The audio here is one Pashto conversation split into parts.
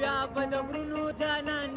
بیا به د غرونو جانان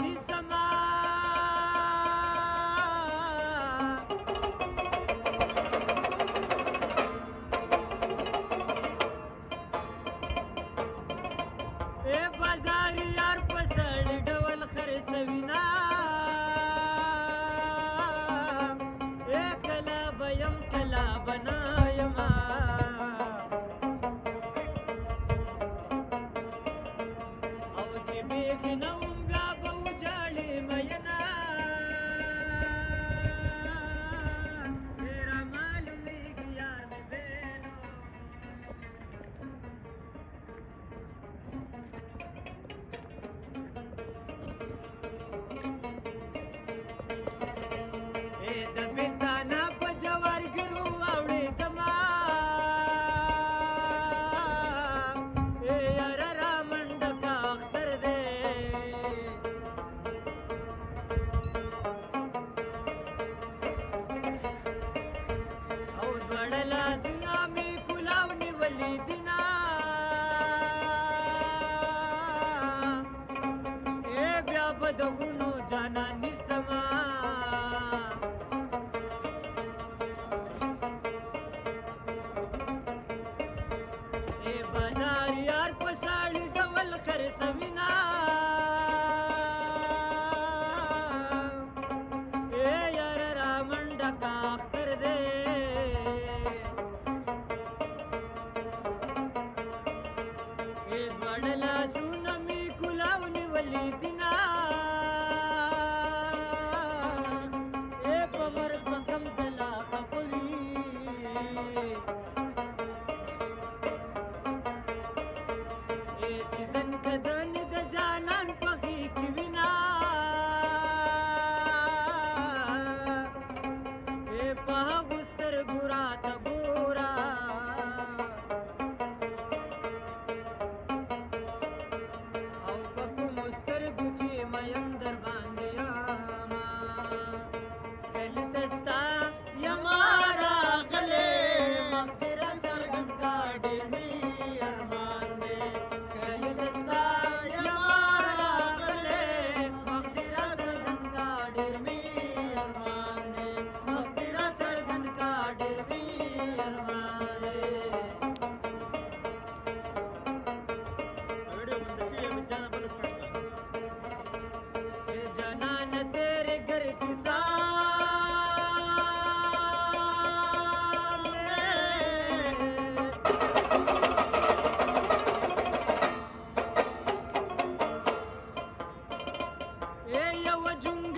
یار یار په ساړي ډول خرڅوینا اے یار را منډه کا اختر دے اے وړلا سونه می کلاونی ولې دینا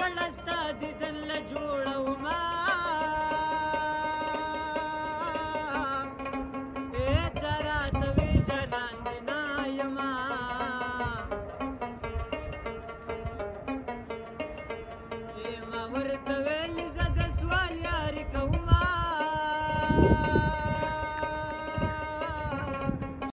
Toparlasın.